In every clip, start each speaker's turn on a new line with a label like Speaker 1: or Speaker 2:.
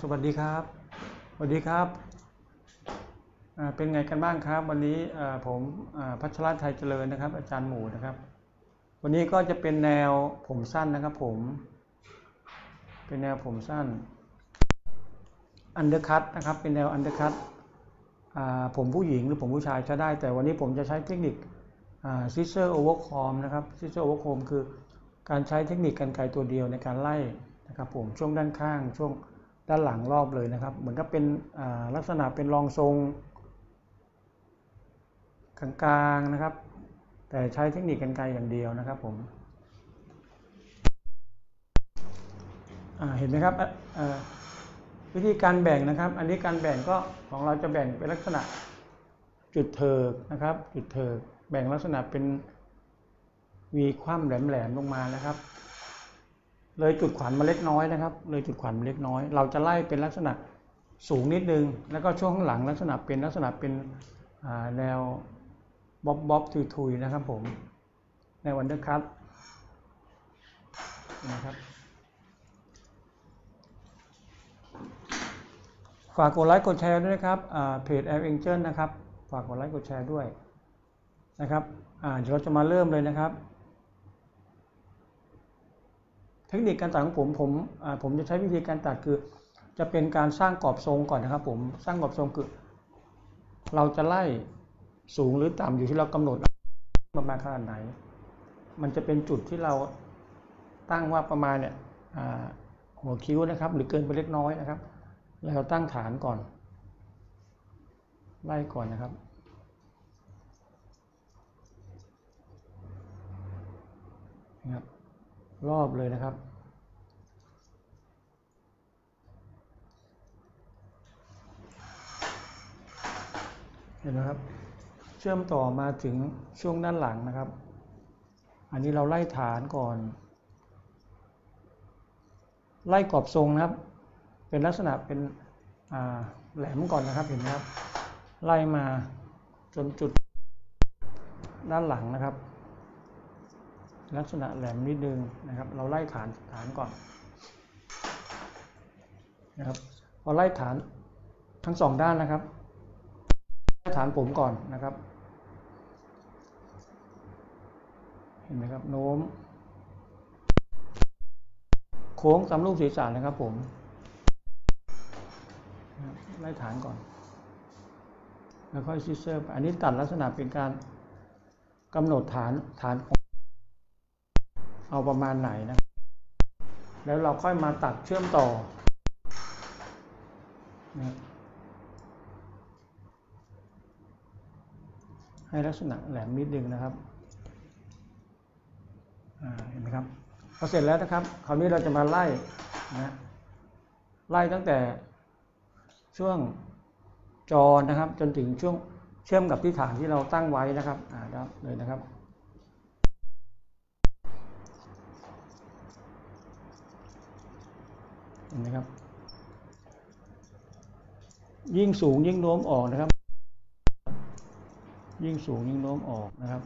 Speaker 1: สวัสดีครับ สวัสดีครับ เป็นไงกันบ้างครับ วันนี้ผมพัชรไทยเจริญนะครับ อาจารย์หมูนะครับ วันนี้ก็จะเป็นแนวผมสั้นนะครับ ผม เป็นแนวผมสั้น undercut นะครับ เป็นแนว undercut ผมผู้หญิงหรือผมผู้ชายจะได้ แต่วันนี้ผมจะใช้เทคนิค scissor over comb นะครับ scissor over comb คือการใช้เทคนิคกันไกลตัวเดียวในการไล่นะครับผมช่วงด้านข้างช่วง ด้านหลังรอบเลยนะครับ เหมือนกับเป็นลักษณะเป็นรองทรงกลางๆนะครับ แต่ใช้เทคนิคกันไกลอย่างเดียวนะครับผมเห็นไหมครับวิธีการแบ่งนะครับ อันนี้การแบ่งก็ของเราจะแบ่งเป็นลักษณะจุดเถิกนะครับ จุดเถิกแบ่งลักษณะเป็นวีคว่ำแหลมๆลงมานะครับ เลยจุดขวัญมาเล็กน้อยนะครับ เลยจุดขวัญมาเล็กน้อย เราจะไล่เป็นลักษณะสูงนิดนึง แล้วก็ช่วงข้างหลังลักษณะเป็นลักษณะเป็นแนว bob bob ทุยทุยนะครับผม ใน undercut นะครับฝากกดไลค์กดแชร์ด้วยนะครับเพจแอร์เอ็นเจนนะครับ ฝากกดไลค์กดแชร์ด้วยนะครับเดี๋ยวเราจะมาเริ่มเลยนะครับ เทคนิคการตัดของผมผมผมจะใช้วิธีการตัดคือ จะเป็นการสร้างกรอบทรงก่อนนะครับ ผมสร้างกรอบทรงคือเราจะไล่สูงหรือต่ำอยู่ที่เรากำหนดประมาณขนาดไหน มันจะเป็นจุดที่เราตั้งว่าประมาณเนี่ยหัวคิ้วนะครับ หรือเกินไปเล็กน้อยนะครับเราตั้งฐานก่อน ไล่ก่อนนะครับนะครับ รอบเลยนะครับ เห็นไหมครับ เชื่อมต่อมาถึงช่วงด้านหลังนะครับ อันนี้เราไล่ฐานก่อน ไล่กรอบทรงนะครับ เป็นลักษณะเป็นแหลมก่อนนะครับเห็นไหมครับ ไล่มาจนจุดด้านหลังนะครับ ลักษณะแหลมนิดนึงนะครับ เราไล่ฐานฐานก่อนนะครับพอไล่ฐานทั้งสองด้านนะครับไล่ฐานผมก่อนนะครับ เห็นไหมครับโน้ม โค้งสำลูกศีรษะนะครับผมไล่ฐานก่อน แล้วค่อยซิเซอร์อันนี้ตัดลักษณะเป็นการกำหนดฐานฐานของ เอาประมาณไหนนะ แล้วเราค่อยมาตัดเชื่อมต่อนะให้ลักษณะแหลมนิดนึงนะครับเห็นไหมครับพอเสร็จแล้วนะครับ คราวนี้เราจะมาไล่นะไล่ตั้งแต่ช่วงจอนะครับ จนถึงช่วงเชื่อมกับที่ฐานที่เราตั้งไว้นะครับอ่าเลยนะครับ เห็นไหมครับ ยิ่งสูงยิ่งโน้มออกนะครับ ยิ่งสูงยิ่งโน้มออกนะครับ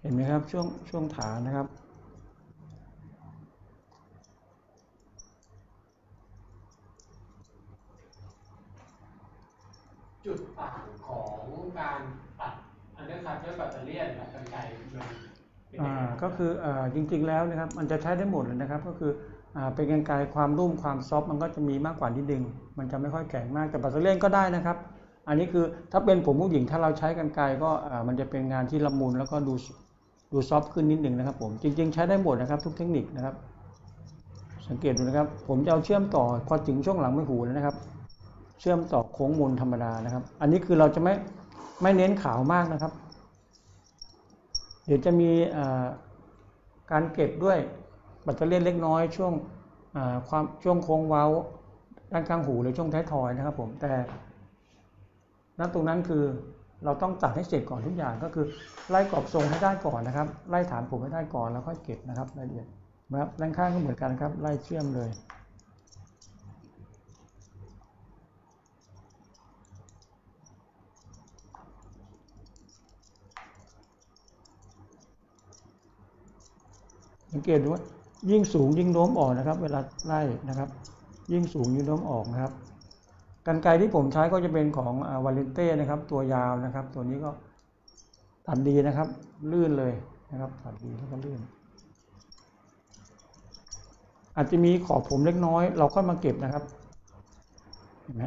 Speaker 1: เห็นไหมครับช่วงช่วงฐานนะครับ
Speaker 2: จุดต่างของการตัด undercut ด้วยปัตตาเลี่ยนกับกรรไกรมัน
Speaker 1: อ่า ก็คืออจริงๆแล้วนะครับมันจะใช้ได้หมดเลยนะครับ ก็คืออเป็นกรรไกรความนุ่มความ soft มันก็จะมีมากกว่านิดนึงมันจะไม่ค่อยแข็งมากแต่ปัตตาเลี่ยนก็ได้นะครับ อันนี้คือถ้าเป็นผมผู้หญิงถ้าเราใช้กันไกลก็มันจะเป็นงานที่ละมุนแล้วก็ดูดูซอฟขึ้นนิดหนึ่งนะครับผมจริง ๆ ใช้ได้หมดนะครับ ทุกเทคนิคนะครับ สังเกตดูนะครับ ผมจะเอาเชื่อมต่อพอถึงช่วงหลังไม่หูแล้วนะครับ เชื่อมต่อโค้งมูลธรรมดานะครับ อันนี้คือเราจะไม่ไม่เน้นขาวมากนะครับ เดี๋ยวจะมี การเก็บด้วยบัตเตอรี่เล็กน้อยช่วงความช่วงโค้งเว้าด้านข้างหูหรือช่วงท้ายทอยนะครับผมแต่นั้นตรงนั้นคือเราต้องตัดให้เสร็จก่อนทุกอย่างก็คือไล่กรอบทรงให้ได้ก่อนนะครับ ไล่ฐานผมให้ได้ก่อนแล้วค่อยเก็บนะครับรายละเอียดนะครับด้านข้างก็เหมือนกันครับไล่เชื่อมเลย สังเกตดูว่ายิ่งสูงยิ่งโน้มออกนะครับ เวลาไล่นะครับ ยิ่งสูงยิ่งโน้มออกนะครับกันไกรที่ผมใช้ก็จะเป็นของวาเลนเต้นะครับ ตัวยาวนะครับ ตัวนี้ก็ตัดดีนะครับ ลื่นเลยนะครับตัดดีแล้วก็ลื่น อาจจะมีขอบผมเล็กน้อย เราก็มาเก็บนะครับเห็นไหม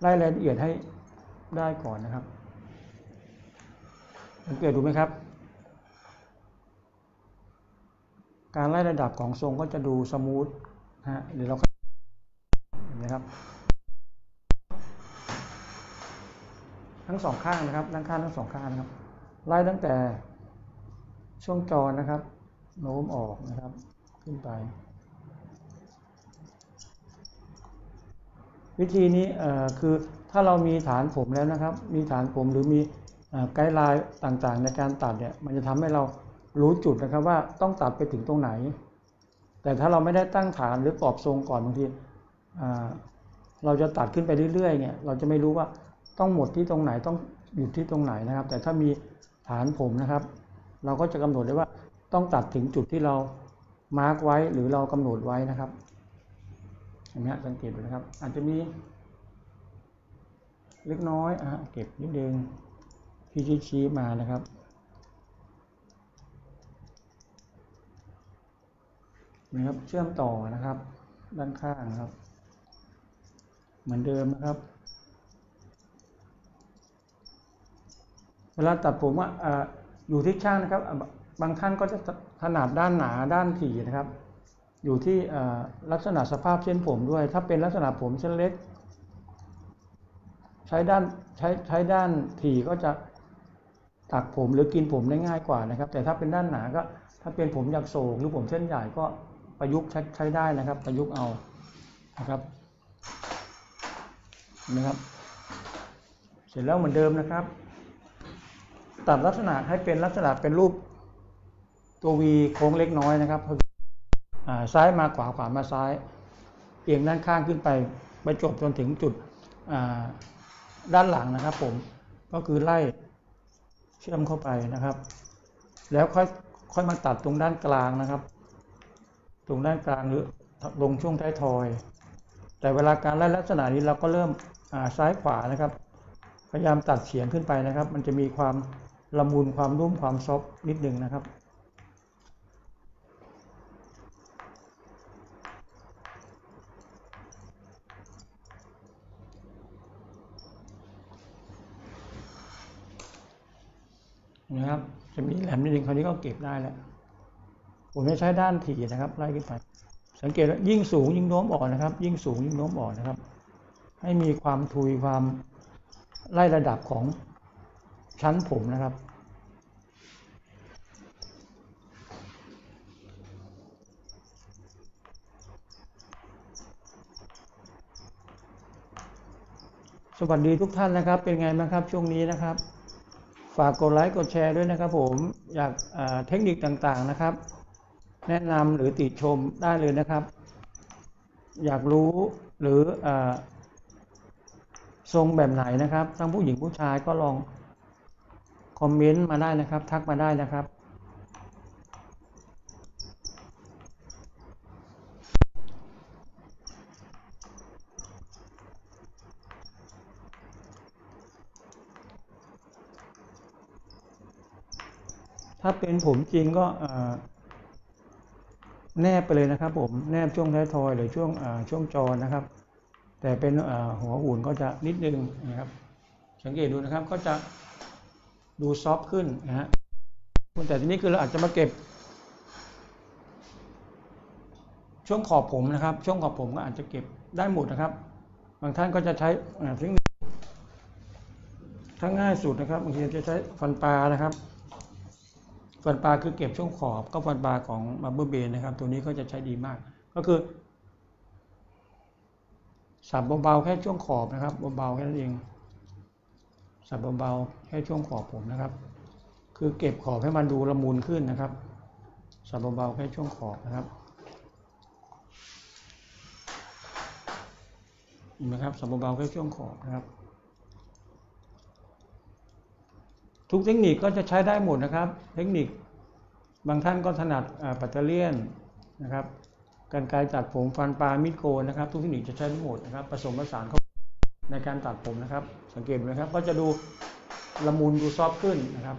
Speaker 1: ไล่รายละเอียดให้ได้ก่อนนะครับสังเกตดูไหมครับ การไล่ระดับของทรงก็จะดูสมูทนะฮะเดี๋ยวเราเห็นไหมครับ ทั้งสองข้างนะครับด้านข้างทั้งสองข้างนะครับ ไล่ตั้งแต่ช่วงจอนะครับ โน้มออกนะครับ ขึ้นไป วิธีนี้เอ่อคือถ้าเรามีฐานผมแล้วนะครับ มีฐานผมหรือมีไกด์ไลน์ต่างๆ ในการตัดเนี่ยมันจะทำให้เรา รู้จุดนะครับว่าต้องตัดไปถึงตรงไหน แต่ถ้าเราไม่ได้ตั้งฐานหรือกรอบทรงก่อนบางทีเราจะตัดขึ้นไปเรื่อยๆเนี่ยเราจะไม่รู้ว่าต้องหมดที่ตรงไหนต้องหยุดที่ตรงไหนนะครับ แต่ถ้ามีฐานผมนะครับ เราก็จะกำหนดได้ว่าต้องตัดถึงจุดที่เรามาร์กไว้หรือเรากำหนดไว้นะครับเห็นไหมสังเกตดูนะครับ อาจจะมีเล็กน้อยอะเก็บนิดนึงที่ชี้มานะครับ นะครับ เชื่อมต่อนะครับ ด้านข้างครับ เหมือนเดิมนะครับ เวลาตัดผมอ่าอยู่ที่ช่างนะครับ บางท่านก็จะขนาดด้านหนาด้านถี่นะครับ อยู่ที่ลักษณะสภาพเส้นผมด้วย ถ้าเป็นลักษณะผมเส้นเล็ก ใช้ด้านใช้ใช้ด้านถี่ก็จะตักผมหรือกินผมได้ง่ายกว่านะครับ แต่ถ้าเป็นด้านหนาก็ถ้าเป็นผมอยากโศกหรือผมเส้นใหญ่ก็ ประยุกต์ใช้ได้นะครับ ประยุกต์เอานะครับเห็นะครับ เสร็จแล้วเหมือนเดิมนะครับ ตัดลักษณะให้เป็นลักษณะเป็นรูปตัววีโค้งเล็กน้อยนะครับซ้ายมาขวาขวามาซ้ายเอียงด้านข้างขึ้นไปไปจบจนถึงจุดด้านหลังนะครับ ผมก็คือไล่เชื่อมเข้าไปนะครับ แล้วค่อยค่อยมาตัดตรงด้านกลางนะครับ ตรงด้านกลางหรือลงช่วงท้ายทอย แต่เวลาการไล่ลักษณะนี้เราก็เริ่มซ้ายขวานะครับ พยายามตัดเฉียงขึ้นไปนะครับ มันจะมีความละมุนความนุ่มความซอฟนิดหนึ่งนะครับนะครับจะมีแหลมนิดนึงคราวนี้ก็เก็บได้แล้ว ผมจะใช้ด้านถี่นะครับ ไล่ขึ้นไป สังเกตว่ายิ่งสูงยิ่งโน้มออกนะครับ ยิ่งสูงยิ่งโน้มออกนะครับ ให้มีความทุยความไล่ระดับของชั้นผมนะครับสวัสดีทุกท่านนะครับ เป็นไงบ้างครับช่วงนี้นะครับ ฝากกดไลค์กดแชร์ด้วยนะครับผมอยากเทคนิคต่างๆนะครับ แนะนำหรือติชมได้เลยนะครับ อยากรู้หรืออทรงแบบไหนนะครับ ทั้งผู้หญิงผู้ชายก็ลองคอมเมนต์มาได้นะครับ ทักมาได้นะครับ ถ้าเป็นผมจริงก็ แนบไปเลยนะครับผมแนบช่วงท้ายทอยหรือช่วงช่วงจอนะครับ แต่เป็นหัวหุ่นก็จะนิดนึงนะครับ สังเกตดูนะครับก็จะดูซอฟขึ้นนะฮะแต่ทีนี้คือเราอาจจะมาเก็บ ช่วงขอบผมนะครับ ช่วงขอบผมก็อาจจะเก็บได้หมดนะครับ บางท่านก็จะใช้ซึ่งถ้าง่ายสุดนะครับบางทีจะใช้ฟันปลานะครับ ฟันปลาคือเก็บช่วงขอบก็ฟันปลาของมาเบอร์เบนนะครับ ตัวนี้ก็จะใช้ดีมาก ก็คือสับเบาๆแค่ช่วงขอบนะครับเบาๆแค่นั้นเองสับเบาๆแค่ช่วงขอบผมนะครับ คือเก็บขอบให้มันดูละมุนขึ้นนะครับสับเบาๆแค่ช่วงขอบนะครับเห็นไหมครับสับเบาๆแค่ช่วงขอบนะครับ ทุกเทคนิคก็จะใช้ได้หมดนะครับ เทคนิคบางท่านก็ถนัดปัตเตอร์เลียนนะครับกรรไกรตัดผมฟันปลามิดโกนนะครับ ทุกเทคนิคจะใช้ได้หมดนะครับ ผสมผสานเข้าในการตัดผมนะครับ สังเกตดูนะครับ ก็จะดูละมุนดู soft ขึ้นนะครับ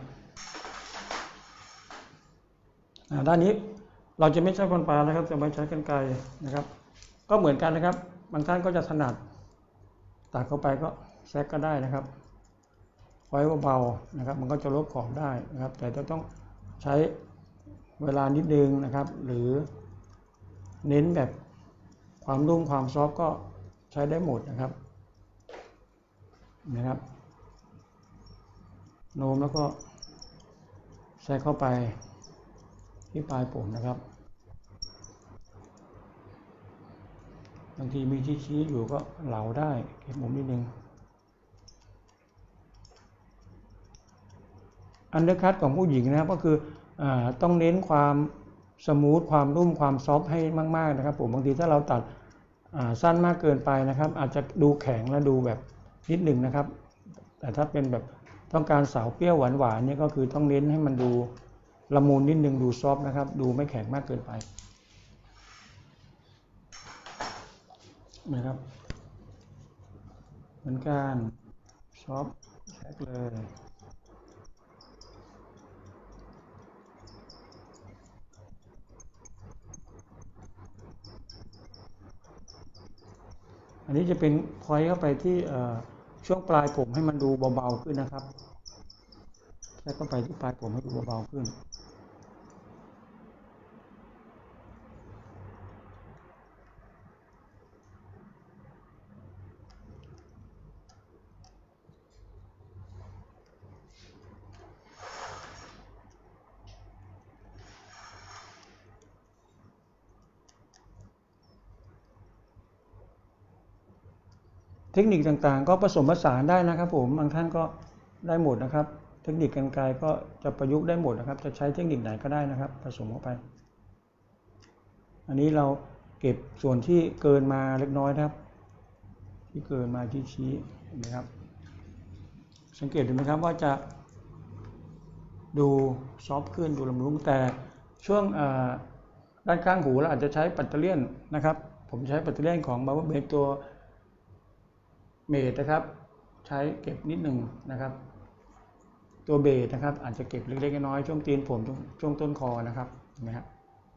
Speaker 1: ด้านนี้เราจะไม่ใช้ฟันปลานะครับจะไม่ใช้กรรไกรนะครับ ก็เหมือนกันนะครับ บางท่านก็จะถนัดตัดเข้าไปก็แซกก็ได้นะครับ ไว้เบาๆนะครับ มันก็จะลบของได้นะครับ แต่จะต้องใช้เวลานิดนึงนะครับ หรือเน้นแบบความนุ่มความซอฟก็ใช้ได้หมดนะครับนะครับ โน้มแล้วก็ใส่เข้าไปที่ปลายผมนะครับบางทีมีชี้ๆอยู่ก็เหลาได้เก็บมุมนิดนึง undercut ของผู้หญิงนะครับก็คืออต้องเน้นความ smooth ความนุ่มความ soft ให้มากๆนะครับผมบางทีถ้าเราตัดสั้นมากเกินไปนะครับ อาจจะดูแข็งและดูแบบนิดหนึ่งนะครับ แต่ถ้าเป็นแบบต้องการสาวเปรี้ยวหวานๆเนี่ยก็คือต้องเน้นให้มันดูละมุนนิดหนึ่งดูซอฟนะครับ ดูไม่แข็งมากเกินไปนะครับ เหมือนกันซอฟแท็กเลย อันนี้จะเป็นพอยเข้าไปที่ช่วงปลายผมให้มันดูเบาๆขึ้นนะครับใช้วก็ไปที่ปลายผมให้ดูเบาๆขึ้น เทคนิคต่างๆ ก็ผสมผสานได้นะครับ ผมบางท่านก็ได้หมดนะครับ เทคนิคกรรไกรก็จะประยุกต์ได้หมดนะครับ จะใช้เทคนิคไหนก็ได้นะครับ ผสมเข้าไป อันนี้เราเก็บส่วนที่เกินมาเล็กน้อยนะครับ ที่เกินมาที่ชี้เห็นไหมครับ สังเกตดูไหมครับว่าจะดู soft ขึ้นดูละมุนแต่ช่วงด้านข้างหูเราอาจจะใช้ปัตเตอร์เลียนนะครับ ผมใช้ปัตเตอร์เลียนของบาร์เบอร์เบตัว เมดนะครับ ใช้เก็บนิดหนึ่งนะครับ ตัวเบสนะครับ อาจจะเก็บเล็กๆน้อยๆช่วงตีนผมช่วงช่วงต้นคอนะครับนไหมครับ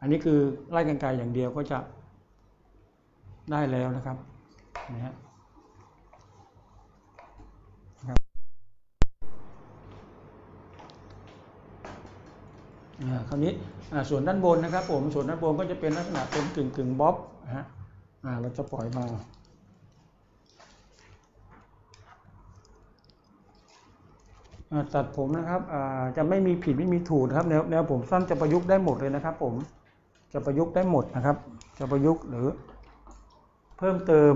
Speaker 1: อันนี้คือไล่กันไกลอย่างเดียวก็จะได้แล้วนะครับนไหมฮะครับอ่าคราวนี้อ่าส่วนด้านบนนะครับผมส่วนด้านบนก็จะเป็นลักษณะเป็นกึ่งกึ่งบ๊อบนะฮะอ่าเราจะปล่อยมา อ่า ตัดผมนะครับจะไม่มีผิดไม่มีถูกนะครับแนวแนวผมสั้นจะประยุกต์ได้หมดเลยนะครับ ผมจะประยุกต์ได้หมดนะครับ จะประยุกต์หรือ เพิ่มเติม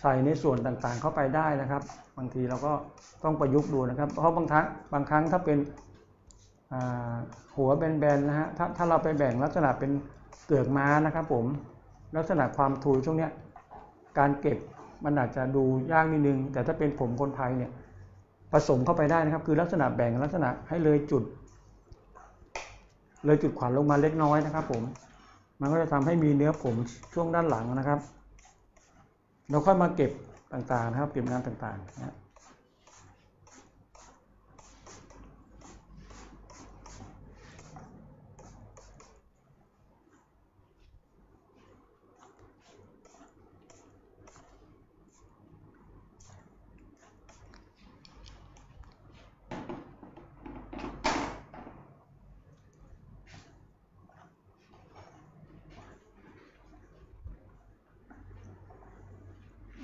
Speaker 1: ใส่ในส่วนต่างๆเข้าไปได้นะครับ บางทีเราก็ต้องประยุกต์ดูนะครับ เพราะบางครั้งบางครั้งถ้าเป็นหัวแบนๆนะฮะถ้าถ้าเราไปแบ่งลักษณะเป็นเกือกม้านะครับผมลักษณะความทูช่วงเนี้ยการเก็บมันอาจจะดูยากนิดนึง แต่ถ้าเป็นผมคนไทยเนี่ย ผสมเข้าไปได้นะครับ คือลักษณะแบ่งลักษณะให้เลยจุด เลยจุดขวานลงมาเล็กน้อยนะครับผมมันก็จะทำให้มีเนื้อผมช่วงด้านหลังนะครับ เราค่อยมาเก็บต่างๆนะครับ เก็บงานต่างๆนะ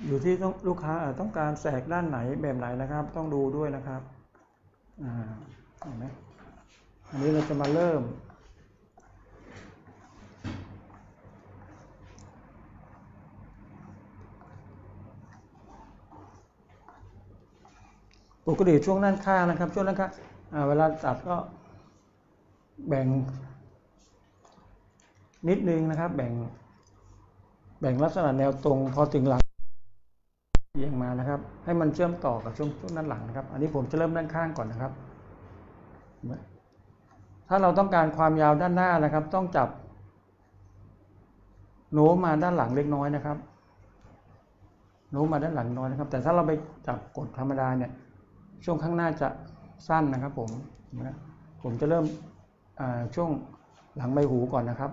Speaker 1: อยู่ ที่ต้องลูกค้าต้องการแสกด้านไหนแบบไหนนะครับ ต้องดูด้วยนะครับอ่าเห็นไหมอันนี้เราจะมาเริ่ม ปกติช่วงด้านข้างนะครับ ช่วงด้านข้างอ่าเวลาตัดก็แบ่ง นิดนึงนะครับ แบ่ง แบ่งลักษณะแนวตรง พอถึงหลัง ให้มันเชื่อมต่อกับช่วงช่วงด้านหลังนะครับ อันนี้ผมจะเริ่มด้านข้างก่อนนะครับ ถ้าเราต้องการความยาวด้านหน้านะครับ ต้องจับโน้มมาด้านหลังเล็กน้อยนะครับ โน้มมาด้านหลังน้อยนะครับ แต่ถ้าเราไปจับกดธรรมดาเนี่ย ช่วงข้างหน้าจะสั้นนะครับผมนะผมจะเริ่มช่วงหลังใบหูก่อนนะครับ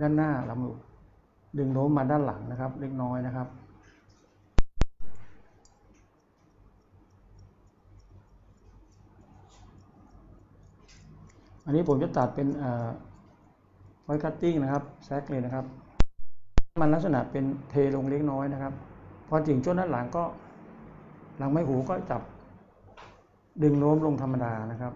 Speaker 1: ด้านหน้าลำหูดึงโน้มมาด้านหลังนะครับ เล็กน้อยนะครับ อันนี้ผมจะตัดเป็นรอยคัตติ้งนะครับแซกเลยนะครับ มันลักษณะเป็นเทลงเล็กน้อยนะครับ พอถึงช่วงด้านหลังก็ หลังไม้หูก็จับดึงโน้มลงธรรมดานะครับ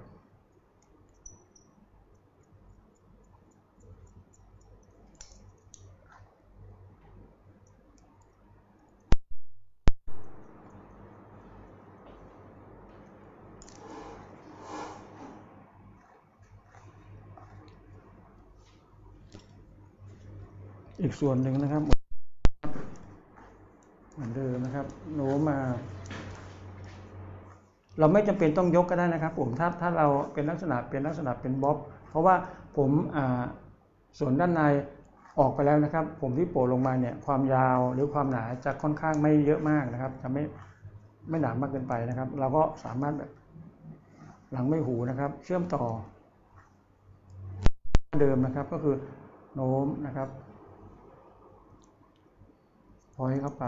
Speaker 1: อีก ส่วนหนึ่งนะครับ เหมือนเดิมนะครับโน้มมา เราไม่จำเป็นต้องยกก็ได้นะครับ ผมถ้าถ้าเราเป็นลักษณะเป็นลักษณะเป็นบ๊อบเพราะว่าผมส่วนด้านในออกไปแล้วนะครับ ผมที่โปะลงมาเนี่ยความยาวหรือความหนาจะค่อนข้างไม่เยอะมากนะครับจะไม่ไม่หนามากเกินไปนะครับ เราก็สามารถแบบหลังไม่หูนะครับ เชื่อมต่อเดิมนะครับก็คือโน้มนะครับ พอยเข้าไป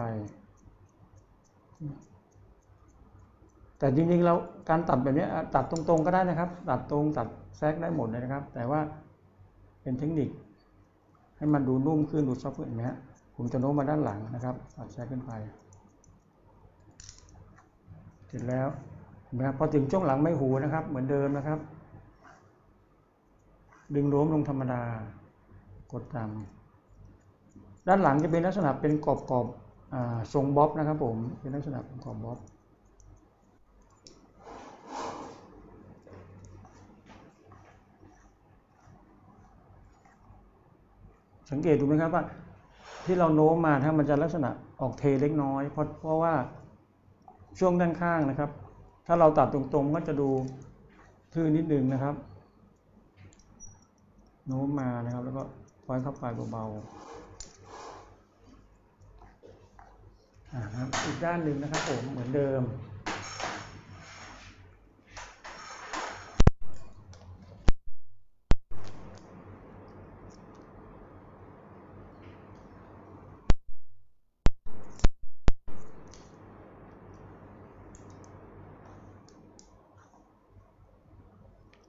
Speaker 1: แต่จริงๆเราการตัดแบบนี้ตัดตรงๆก็ได้นะครับ ตัดตรงตัดแทรกได้หมดเลยนะครับ แต่ว่าเป็นเทคนิค ให้มันดูนุ่มขึ้นดูซอฟต์ขึ้นเห็นไหมฮะผมจะโน้มมาด้านหลังนะครับตัดแทรกขึ้นไปเสร็จแล้วนไหมครับพอถึงช่วงหลังไม่หูนะครับ เหมือนเดิมนะครับ ดึงโน้มลงธรรมดากดตาม ด้านหลังจะเป็นลักษณะเป็นกรอบกรอบๆทรงบ๊อบนะครับผมเป็นลักษณะของกรอบบ๊อบสังเกตดูไหมครับว่าที่เราโน้มมาถ้ามันจะลักษณะออกเทเล็กน้อย เพราะเพราะว่าช่วงด้านข้างนะครับ ถ้าเราตัดตรงๆก็จะดูทื่อนิดนึงนะครับ โน้มมานะครับ แล้วก็ปล่อยเข้าไปเบาๆ อีกด้านหนึ่งนะครับผมเหมือนเดิม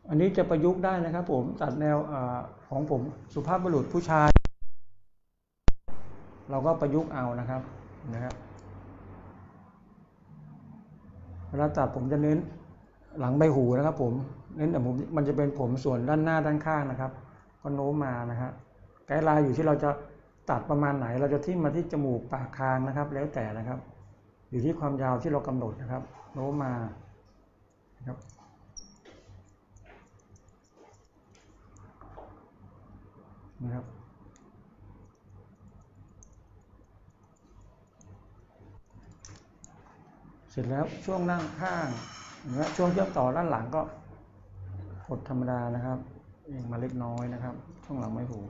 Speaker 1: อันนี้จะประยุกต์ได้นะครับผมตัดแนวอของผมสุภาพบุรุษผู้ชาย เราก็ประยุกต์เอานะครับนะครับเว ลาตัดผมจะเน้นหลังใบหูนะครับ ผมเน้นแต่ผมมันจะเป็นผมส่วนด้านหน้าด้านข้างนะครับ ก็โน้มมานะครับไกด์ไลน์อยู่ที่เราจะตัดประมาณไหน เราจะทิ่มมาที่จมูกปากคางนะครับ แล้วแต่นะครับ อยู่ที่ความยาวที่เรากำหนดนะครับ โน้มมาครับนะครับ เส ร็จแล้วช่วงนั่งข้างนะช่วงเชื่อมต่อด้านหลังก็กดธรรมดานะครับเองมาเล็กน้อยนะครับ ช่วงหลังไม่หู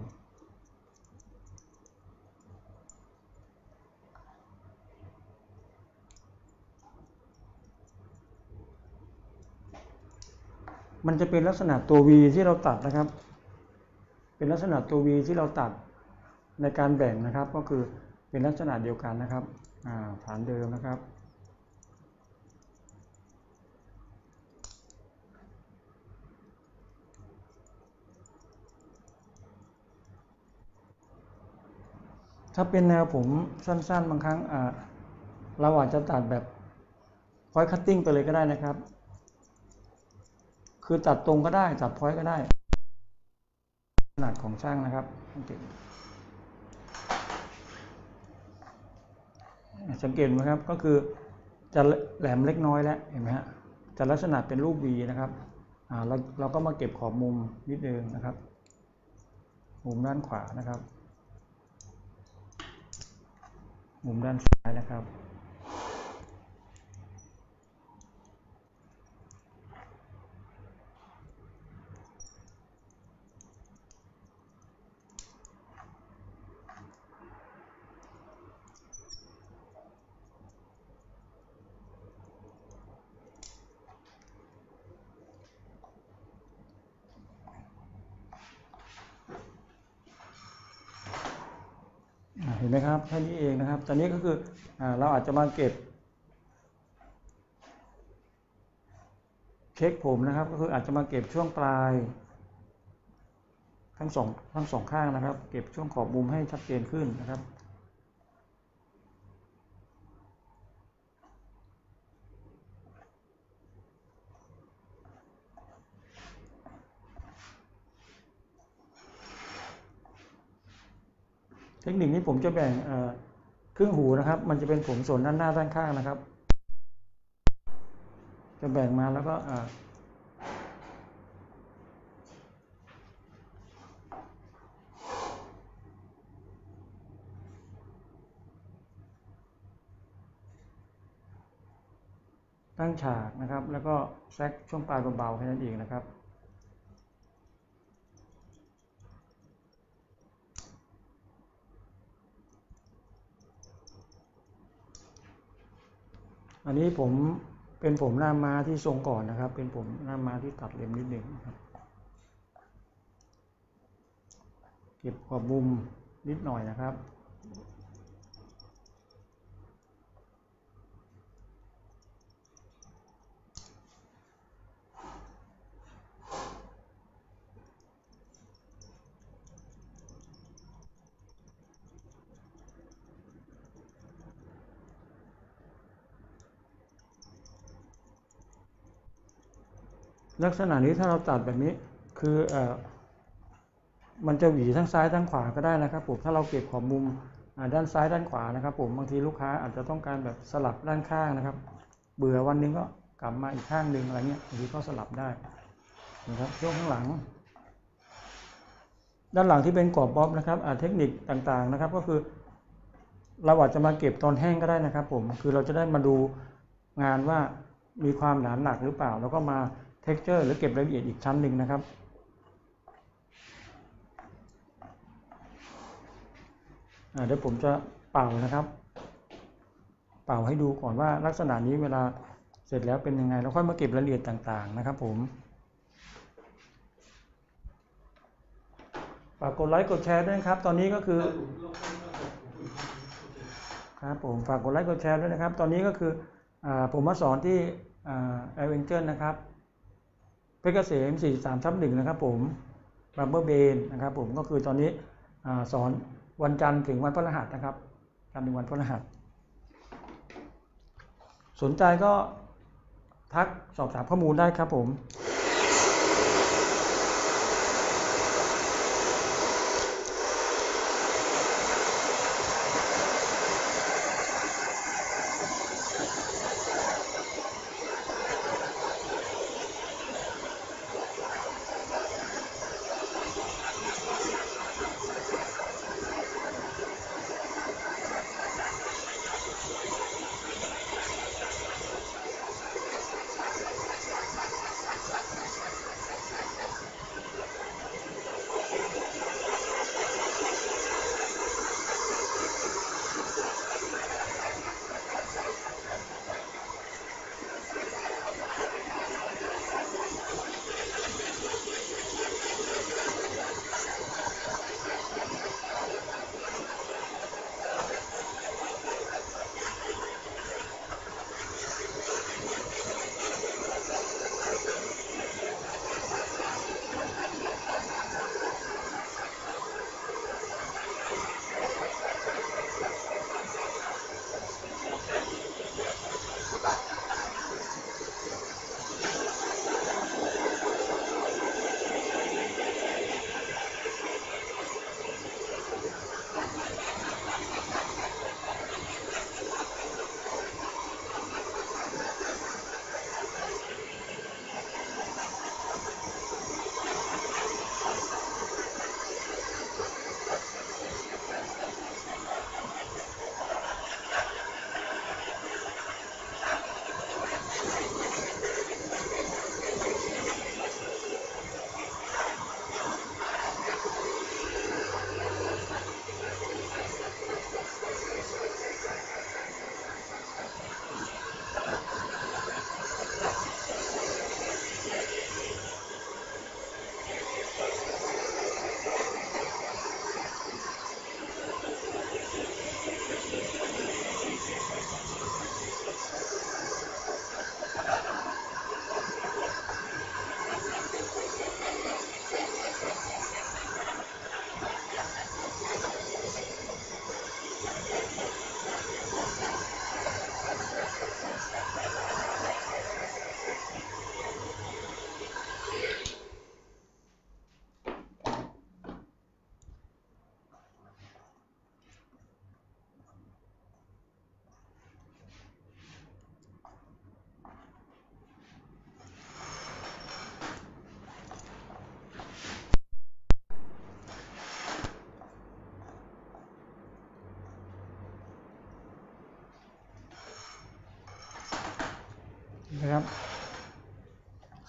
Speaker 1: มันจะเป็นลักษณะตัว V ที่เราตัดนะครับ เป็นลักษณะตัว V ที่เราตัดในการแบ่งนะครับ ก็คือเป็นลักษณะเดียวกันนะครับฐานเดิมนะครับ ถ้าเป็นแนวผมสั้นๆ บางครั้งอ่าเราอาจจะตัดแบบพอยคัตติ้งไปเลยก็ได้นะครับ คือตัดตรงก็ได้ ตัดพอยก็ได้ขนาดของช่างนะครับสังเกตสังเกตไหมครับก็คือจะแหลมเล็กน้อยแล้วเห็นไหมฮะจะลักษณะเป็นรูป V นะครับอ่าเราเราก็มาเก็บขอบมุมนิดนึงนะครับ มุมด้านขวานะครับ มุมด้านซ้ายนะครับ อ่าเห็นไหมครับ แค่นี้เองนะครับ ตอนนี้ก็คืออเราอาจจะมาเก็บเค้กผมนะครับ ก็คืออาจจะมาเก็บช่วงปลาย ทั้งสองทั้งสองข้างนะครับ เก็บช่วงขอบมุมให้ชัดเจนขึ้นนะครับ เทคนิคนี้ผมจะแบ่งเครึ่งหูนะครับ มันจะเป็นผมส่วนด้านหน้าด้านข้างนะครับ จะแบ่งมาแล้วก็ตั้งฉากนะครับ แล้วก็แซกช่วงปลายเบาๆแค่นั้นเองนะครับ อันนี้ผมเป็นผมหน้าม้าที่ทรงก่อนนะครับ เป็นผมหน้าม้าที่ตัดเล็มนิดหนึ่งครับ เก็บขอบมุมนิดหน่อยนะครับ ลักษณะนี้ถ้าเราตัดแบบนี้คือเออมันจะหวีทั้งซ้ายทั้งขวาก็ได้นะครับผมถ้าเราเก็บขอบมุมด้านซ้ายด้านขวานะครับ ผมบางทีลูกค้าอาจจะต้องการแบบสลับด้านข้างนะครับ เบื่อวันนึงก็กลับมาอีกข้างหนึ่งอะไรเงี้ยบางทีก็สลับได้นะครับช่วงข้างหลัง ด้านหลังที่เป็นกรอบบ๊อบนะครับเทคนิคต่างๆนะครับ ก็คือเราอาจจะมาเก็บตอนแห้งก็ได้นะครับ ผมคือเราจะได้มาดูงานว่ามีความหนาหนักหรือเปล่า แล้วก็มา texture หรือเก็บรายละเอียดอีกชั้นหนึ่งนะครับ เดี๋ยวผมจะเป่านะครับ เป่าให้ดูก่อนว่าลักษณะนี้เวลาเสร็จแล้วเป็นยังไง แล้วค่อยมาเก็บรายละเอียดต่าง ๆ นะครับผมฝากกดไลค์กดแชร์ด้วยนะครับ ตอนนี้ก็คือ ครับผมฝากกดไลค์กดแชร์ด้วยนะครับ ตอนนี้ก็คืออผมมาสอนที่ Avenger นะครับ เพชรเกษม43ทับหนึ่งนะครับผมบัมเบอร์เบนนะครับผมก็คือตอนนี้อสอนวันจันทร์ถึงวันพฤหัสนะครับจันทร์ถึงวันพฤหัส สนใจก็ทักสอบถามข้อมูลได้ครับผม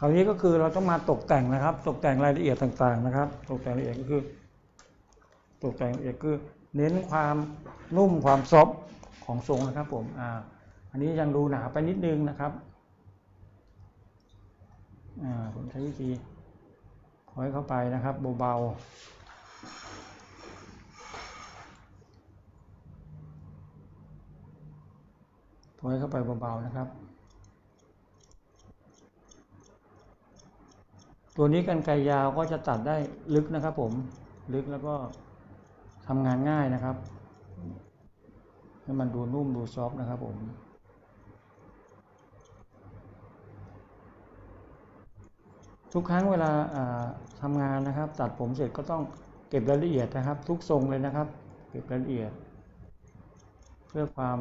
Speaker 1: คราวนี้ก็คือเราต้องมาตกแต่งนะครับ ตกแต่งรายละเอียดต่างๆนะครับ ตกแต่งรายละเอียดก็คือ ตกแต่งรายละเอียดคือเน้นความนุ่มความซอฟของทรงนะครับผมอ่าอันนี้ยังดูหนาไปนิดนึงนะครับอ่าผมใช้วิธีพอยเข้าไปนะครับเบาๆพอยเข้าไปเบาๆนะครับ ตัวนี้กันไกรยาวก็จะตัดได้ลึกนะครับ ผมลึกแล้วก็ทำงานง่ายนะครับ ให้มันดูนุ่มดูซอฟต์นะครับผมทุกครั้งเวลาอ่าทำงานนะครับ ตัดผมเสร็จก็ต้องเก็บรายละเอียดนะครับ ทุกทรงเลยนะครับ เก็บรายละเอียด เพื่อความ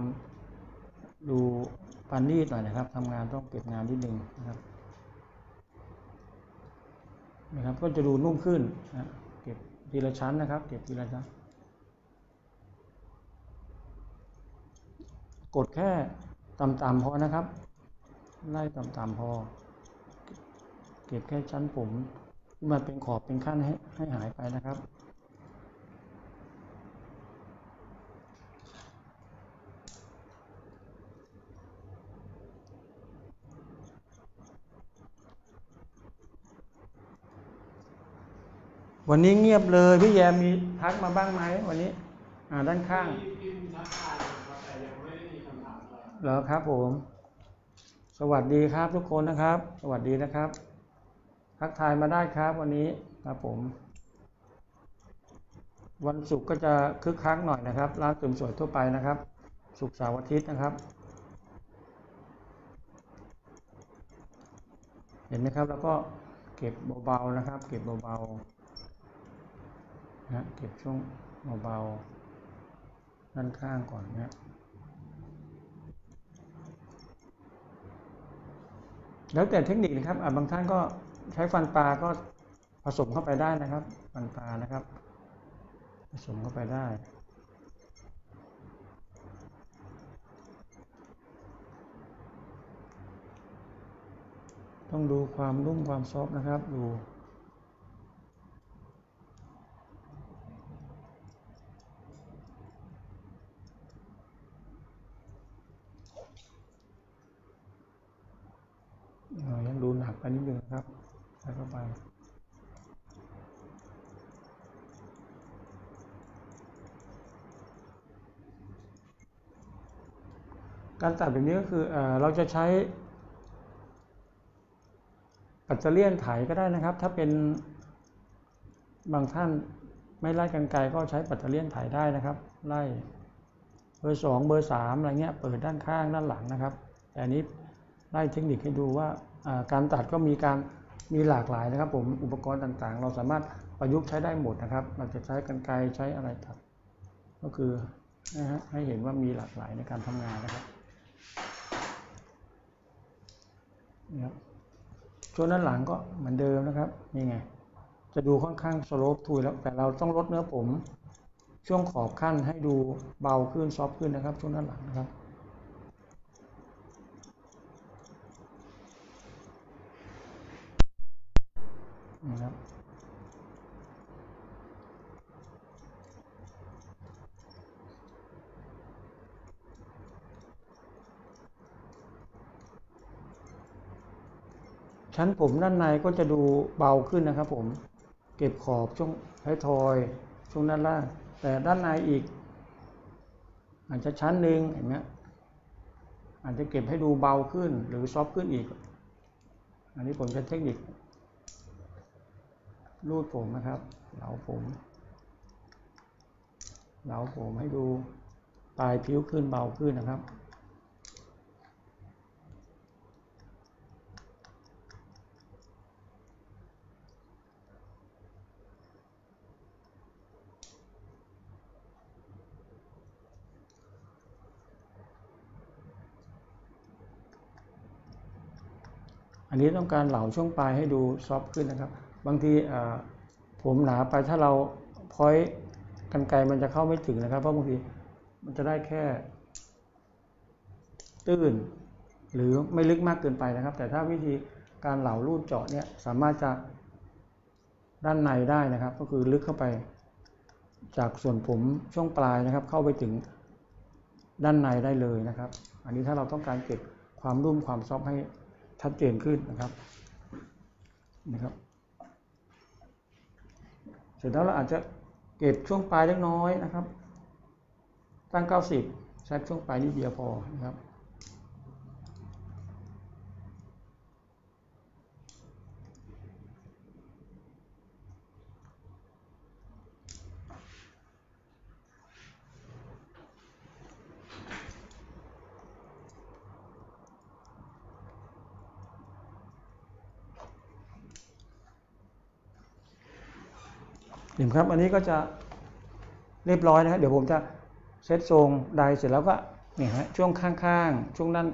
Speaker 1: ดูปานนีดหน่อยนะครับทำงานต้องเก็บงานนิดนึงนะครับ นะครับ ก็จะดูนุ่มขึ้นนะเก็บทีละชั้นนะครับ เก็บทีละชั้น กดแค่ต่ำๆพอนะครับ ไล่ต่ำๆพอ เก็บแค่ชั้นผมที่มันเป็นขอบเป็นขั้นให้ให้หายไปนะครับ วันนี้เงียบเลยพี่แยมมีทักมาบ้างไหมวันนี้ อ่าด้านข้างเหรอครับผม สวัสดีครับทุกคนนะครับ สวัสดีนะครับ ทักทายมาได้ครับวันนี้ครับผม วันศุกร์ก็จะคึกคักหน่อยนะครับ ร้านเสริมสวยทั่วไปนะครับ ศุกร์เสาร์อาทิตย์นะครับ เห็นไหมครับ แล้วก็เก็บเบาๆนะครับ เก็บเบาๆ นะเก็บช่วงเบาๆด้านข้างก่อนนะแล้วแต่เทคนิคนะครับบางท่านก็ใช้ฟันปลาก็ผสมเข้าไปได้นะครับ ฟันปลานะครับ ผสมเข้าไปได้ต้องดูความนุ่มความซอฟนะครับดู อ่ายังดูหนักไปนิดนึงนะครับใส่เข้าไป การตัดแบบนี้ก็คือเอเราจะใช้ปัตเตอร์เลียนไถก็ได้นะครับ ถ้าเป็นบางท่านไม่ไล่กันไกลก็ใช้ปัตเตอร์เลียนไถได้นะครับ ไล่เบอร์สองเบอร์สามอะไรเงี้ยเปิดด้านข้างด้านหลังนะครับ แต่อันนี้ไล่เทคนิคให้ดูว่าการตัดก็มีการมีหลากหลายนะครับ ผมอุปกรณ์ต่างๆ เราสามารถประยุกต์ใช้ได้หมดนะครับ เราจะใช้กันไกรใช้อะไรตัดก็คือให้เห็นว่ามีหลากหลายในการทำงานนะครับ นี่ครับช่วงด้านหลังก็เหมือนเดิมนะครับนี่ไง จะดูค่อนข้างสโลปทุยแล้วแต่เราต้องลดเนื้อผม ช่วงขอบขั้นให้ดูเบาขึ้นซอฟขึ้นนะครับ ช่วงด้านหลังนะครับนะครับ ชั้นผมด้านในก็จะดูเบาขึ้นนะครับผมเก็บขอบช่วงท้ายทอยช่วงด้านล่าง แต่ด้านในอีก อาจจะชั้นหนึ่งเห็นไหมอาจจะเก็บให้ดูเบาขึ้นหรือซอฟขึ้นอีก อันนี้ผมใช้เทคนิครูดผมนะครับ เหลาผม เหลาผมให้ดูปลายผิวขึ้นเบาขึ้นนะครับ อั นนี้ต้องการเหลาช่วงปลายให้ดูซอฟขึ้นนะครับ บางทีผมหนาไปถ้าเราพอยกันไกลมันจะเข้าไม่ถึงนะครับ เพราะบางทีมันจะได้แค่ ตื้น หรือไม่ลึกมากเกินไปนะครับ แต่ถ้าวิธีการเหลารูดเจาะเนี่ยสามารถจะด้านในได้นะครับ ก็คือลึกเข้าไป จากส่วนผมช่วงปลายนะครับ เข้าไปถึงด้านในได้เลยนะครับ อันนี้ถ้าเราต้องการเก็บความรุ่มความซอฟให้ ชัดเจนขึ้นนะครับนะครับ เสร็จแล้วเราอาจจะเก็บช่วงปลายเล็กน้อยนะครับ ตั้ง 90ใช้ช่วงปลายนิดเดียวพอนะครับ เห็นครับ อันนี้ก็จะเรียบร้อยนะครับเดี๋ยวผมจะเซตทรงไดเสร็จแล้วก็เนี่ยฮะช่วงข้างๆ ช่วงด้าน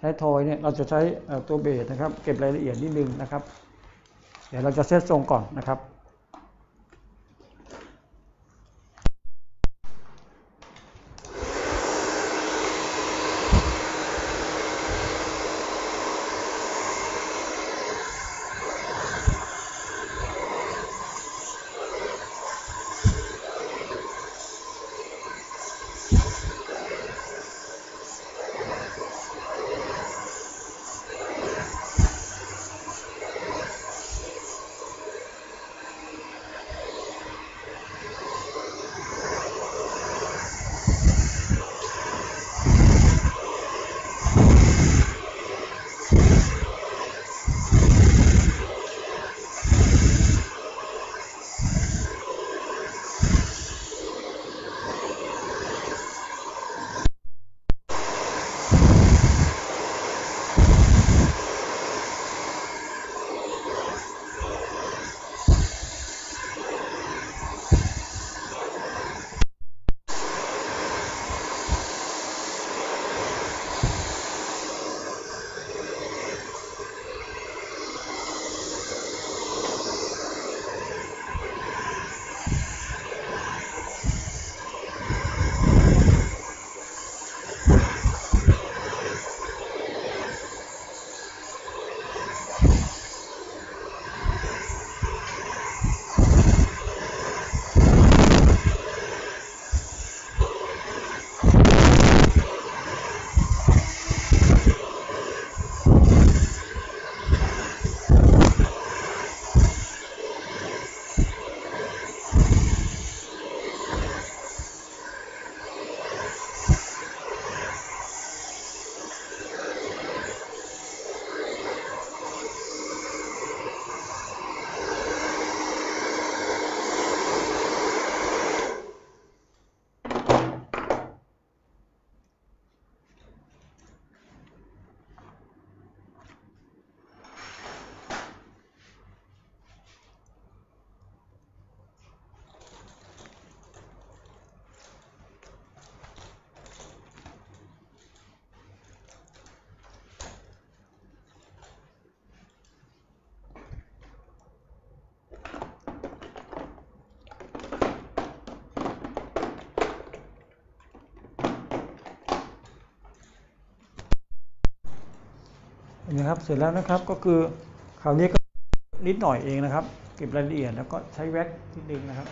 Speaker 1: ท้ายทอยเนี่ยเราจะใช้ตัวเบสนะครับ เก็บรายละเอียดนิดนึงนะครับ เดี๋ยวเราจะเซตทรงก่อนนะครับ นะครับ เสร็จแล้วนะครับก็คือคราวนี้ก็นิดหน่อยเองนะครับ เก็บรายละเอียดแล้วก็ใช้แว็กซ์นิดนึงนะครับ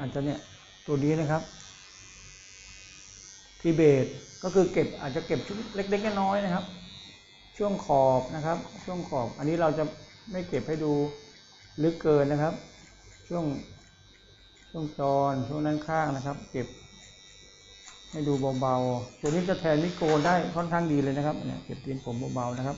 Speaker 1: อาจจะเนี่ยตัวนี้นะครับทีเบสก็คือเก็บอาจจะเก็บชุดเล็กๆน้อยๆนะครับ ช่วงขอบนะครับ ช่วงขอบ อันนี้เราจะไม่เก็บให้ดูลึกเกินนะครับ ช่วงช่วงจรช่วงด้านข้างนะครับ เก็บ ให้ดูเบาๆตัวนี้จะแทนนิโกได้ค่อนข้างดีเลยนะครับเนี่ยเก็บตีนผมเบาๆนะครับ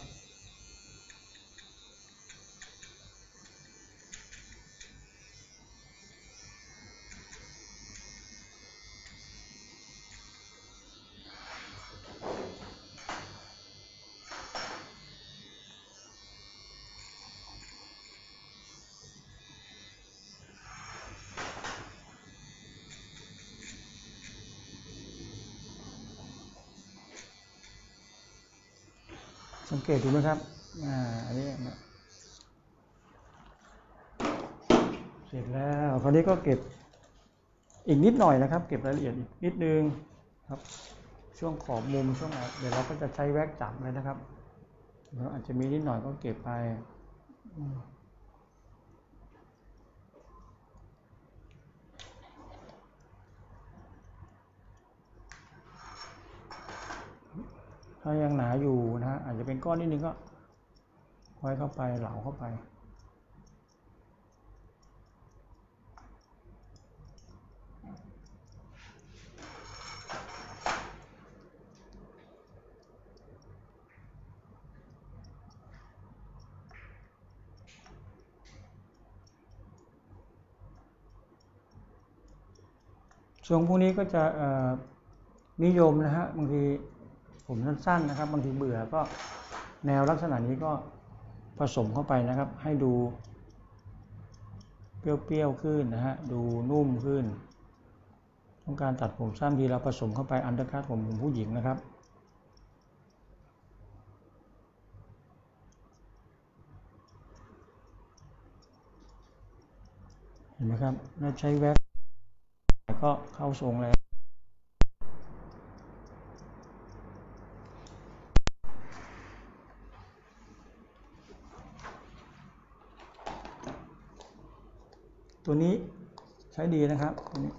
Speaker 1: เกตดูไหมครับ อ่า อันนี้ เสร็จแล้ว คราวนี้ก็เก็บอีกนิดหน่อยนะครับ เก็บรายละเอียดอีกนิดนึงครับ ช่วงขอบมุมช่วงเดี๋ยวเราก็จะใช้แว็กจับเลยนะครับเดี๋ยวอาจจะมีนิดหน่อยก็เก็บไป ถ้ายังหนาอยู่นะฮะอาจจะเป็นก้อนนิดนึงก็ไว้เข้าไปเหลาเข้าไป ช่วงพวกนี้ก็จะนิยมนะฮะบางที ผมสั้นๆนะครับ บางทีเบื่อก็แนวลักษณะนี้ก็ผสมเข้าไปนะครับ ให้ดู เปรี้ยวๆขึ้นนะฮะดูนุ่มขึ้น ต้องการตัดผมสั้นทีเราผสมเข้าไปอันเดอร์คัตผมผมผู้หญิงนะครับเห็นไหมครับแล้วใช้แว็กก็เข้าทรงแล้ว ตัวนี้ใช้ดีนะครับตัวนี้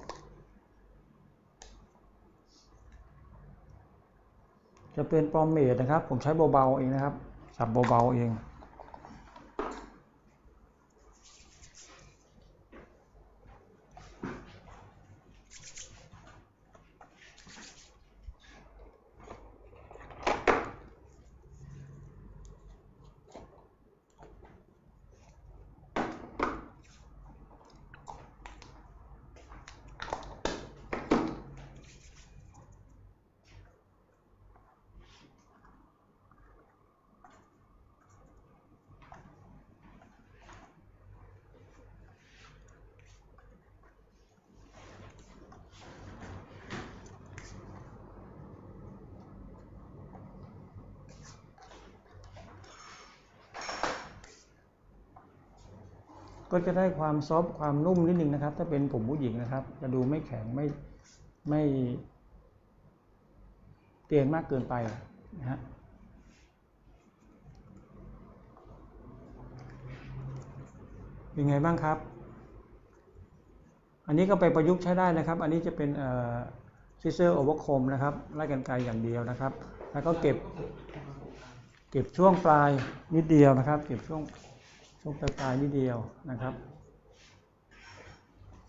Speaker 1: จะเป็นปอมเมดนะครับ ผมใช้เบาๆเองนะครับสับเบาๆเอง ก็จะได้ความซอฟความนุ่มนิดนึงนะครับ ถ้าเป็นผมผู้หญิงนะครับ จะดูไม่แข็งไม่ไม่เตียนมากเกินไปนะฮะเป็นไงบ้างครับ อันนี้ก็ไปประยุกต์ใช้ได้นะครับ อันนี้จะเป็นซิเซอร์โอเวอร์คมนะครับไล่กันไกลอย่างเดียวนะครับ แล้วก็เก็บ เก็บช่วงปลายนิดเดียวนะครับ เก็บช่วงุกไปลายนิดเดียวนะครับ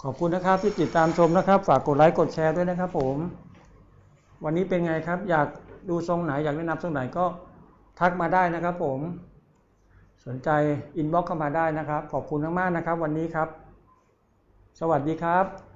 Speaker 1: ขอบคุณนะครับที่ติดตามชมนะครับ ฝากกดไลค์กดแชร์ด้วยนะครับ ผม วันนี้เป็นไงครับ อยากดูทรงไหนอยากแนะนำทรงไหนก็ทักมาได้นะครับ ผม สนใจ inbox เข้ามาได้นะครับ ขอบคุณมากๆนะครับ วันนี้ครับ สวัสดีครับ